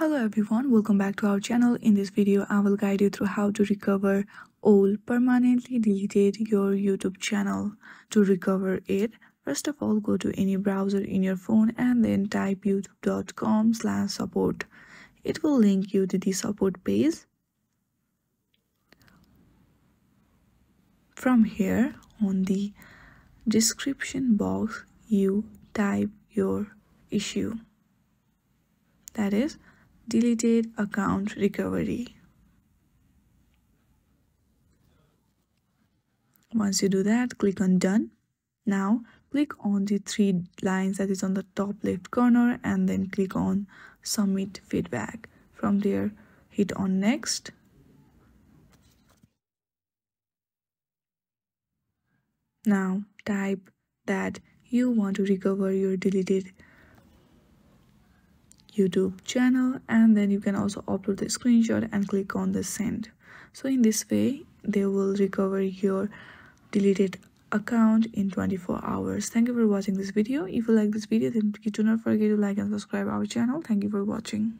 Hello everyone, welcome back to our channel. In this video, I will guide you through how to recover all permanently deleted your YouTube channel. To recover it, first of all, go to any browser in your phone and then type youtube.com slash support. It will link you to the support page. From here, on the description box, you type your issue. That is deleted account recovery. Once you do that, click on done. Now click on the three lines that is on the top left corner and then click on submit feedback. From there, hit on next. Now type that you want to recover your deleted YouTube channel and then you can also upload the screenshot and click on the send. So in this way, they will recover your deleted account in 24 hours. Thank you for watching this video. If you like this video, then do not forget to like and subscribe our channel. Thank you for watching.